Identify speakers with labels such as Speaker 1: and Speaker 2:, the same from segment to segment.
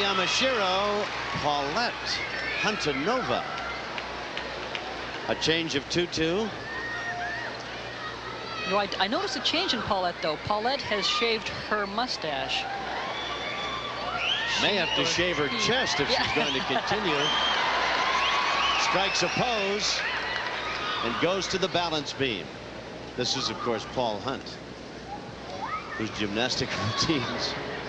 Speaker 1: Yamashiro, Paulette Huntanova. A change of 2-2.
Speaker 2: You know, I, I noticed a change in Paulette, though. Paulette has shaved her mustache.
Speaker 1: May have to shave her hmm. chest if
Speaker 2: Yeah.
Speaker 1: she's going to continue. Strikes a pose and goes to the balance beam. This is, of course, Paul Hunt, whose gymnastic routines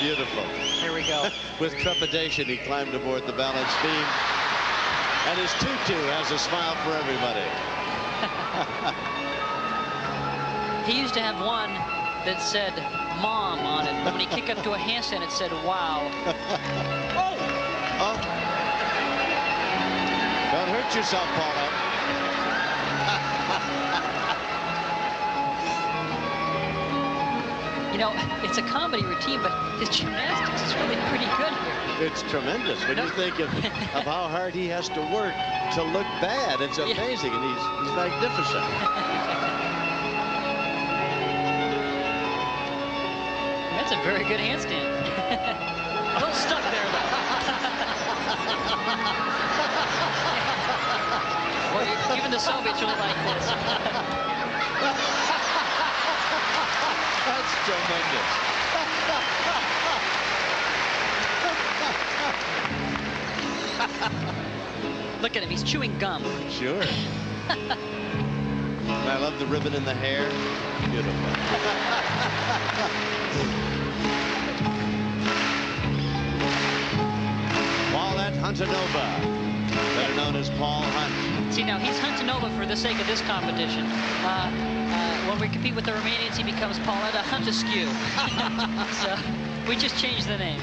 Speaker 1: beautiful.
Speaker 2: Here we go.
Speaker 1: With trepidation, he climbed aboard the balance beam. And his tutu has a smile for everybody.
Speaker 2: He used to have one that said mom on it. But when he kicked up to a handstand, it said wow. oh!
Speaker 1: Oh. Don't hurt yourself, Paulette.
Speaker 2: You know, it's a comedy routine, but his gymnastics is really pretty good here.
Speaker 1: It's tremendous when you think of, of how hard he has to work to look bad. It's
Speaker 2: Yeah.
Speaker 1: amazing, and he's, he's magnificent.
Speaker 2: That's a very good handstand. a little stuck there, though. E- even the Soviets are like this.
Speaker 1: Tremendous.
Speaker 2: Look at him, he's chewing gum.
Speaker 1: Sure. I love the ribbon in the hair. Beautiful. Paulette Huntanova, better known as Paul Hunt.
Speaker 2: See, now he's Huntanova for the sake of this competition. Uh, uh, when we compete with the Romanians, he becomes Pauletta Huntescu. so we just changed the name.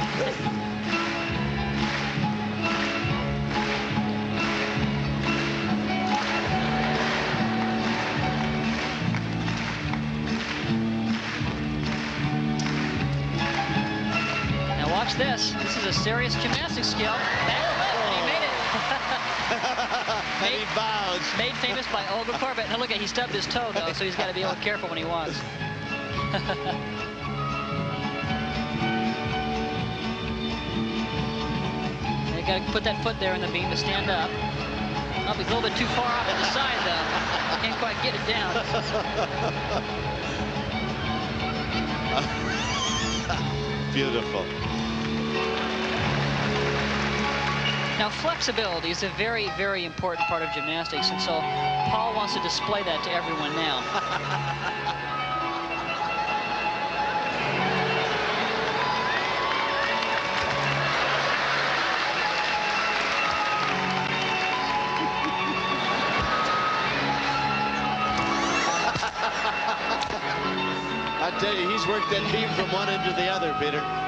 Speaker 2: Now watch this. This is a serious gymnastics skill. Back flip, and he made it.
Speaker 1: He.
Speaker 2: Made famous by Olga Korbut. Now look at he stubbed his toe though, so he's got to be a little careful when he walks. you got to put that foot there in the beam to stand up. Oh, he's a little bit too far off to the side though. Can't quite get it down.
Speaker 1: Beautiful.
Speaker 2: Now flexibility is a very, very important part of gymnastics, and so Paul wants to display that to everyone now.
Speaker 1: I tell you, he's worked that beam from one end to the other, Peter.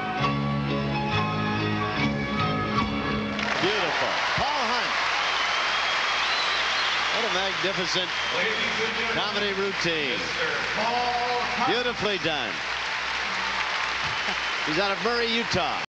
Speaker 1: Beautiful. Paul Hunt. What a magnificent comedy routine. Beautifully done. He's out of Murray, Utah.